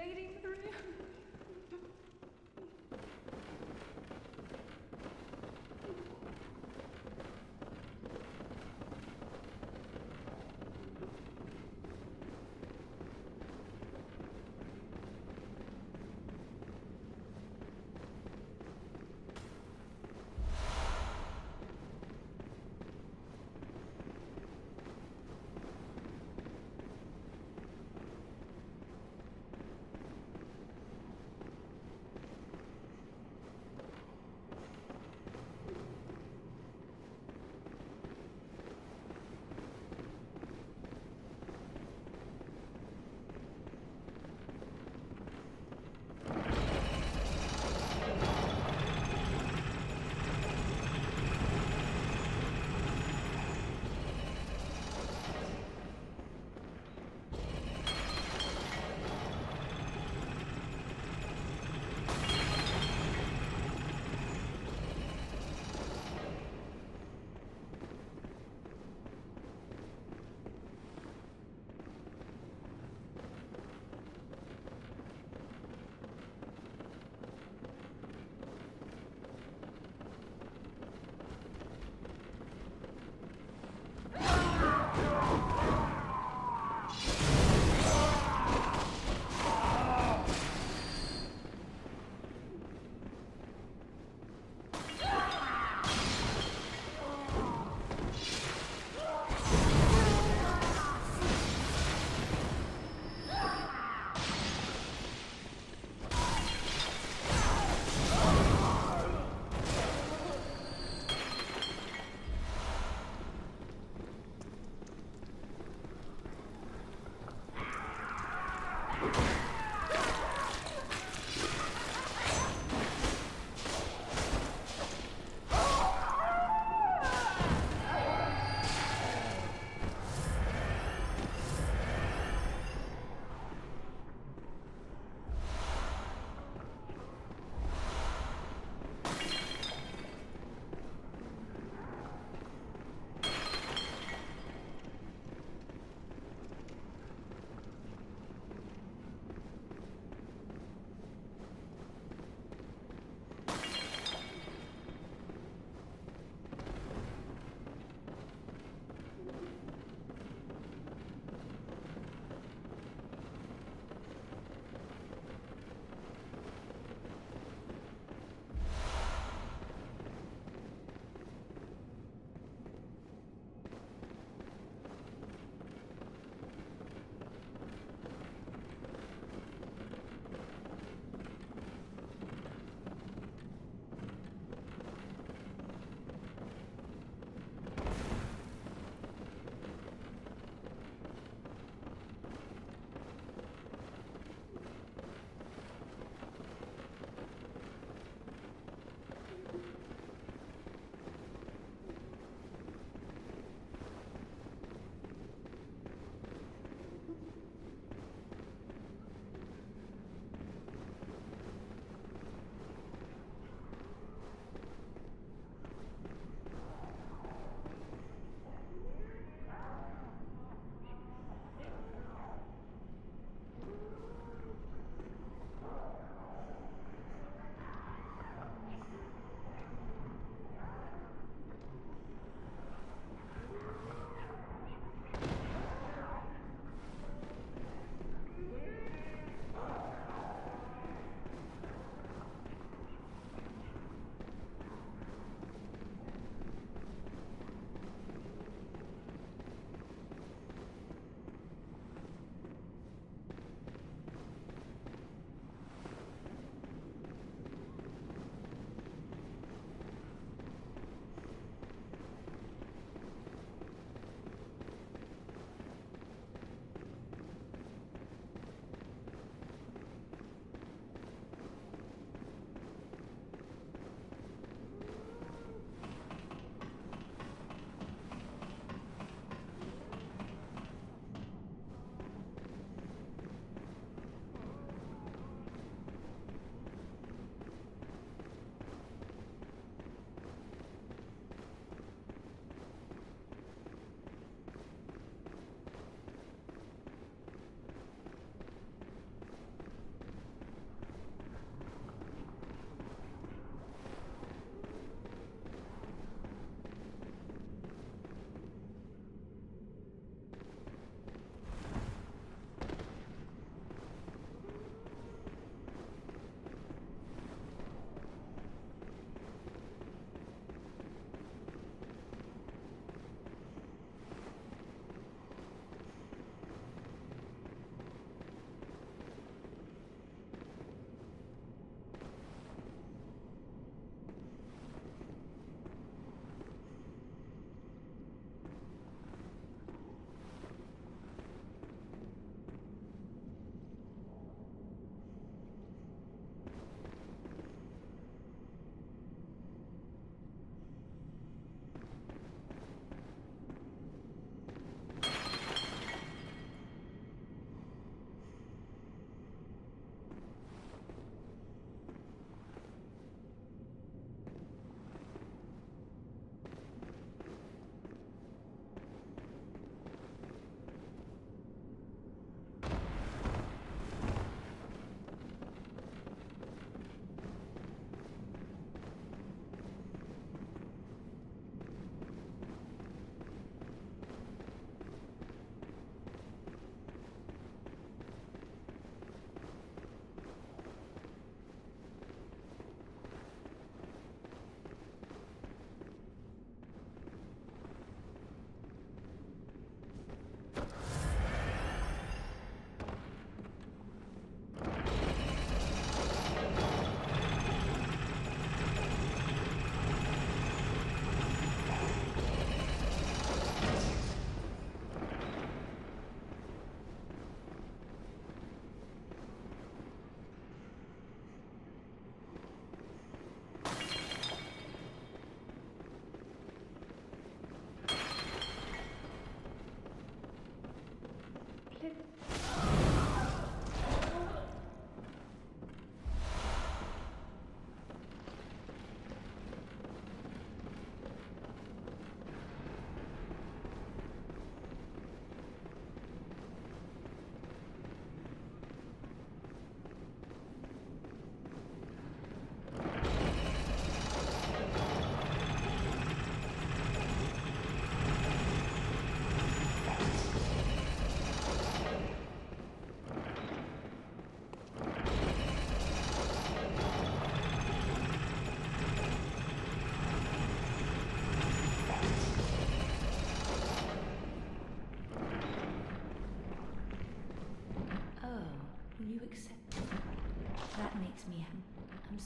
Lady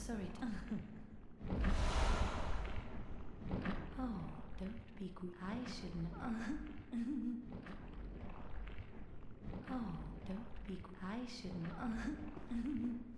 Maria. oh, don't be good. I shouldn't. oh, don't be good. I shouldn't.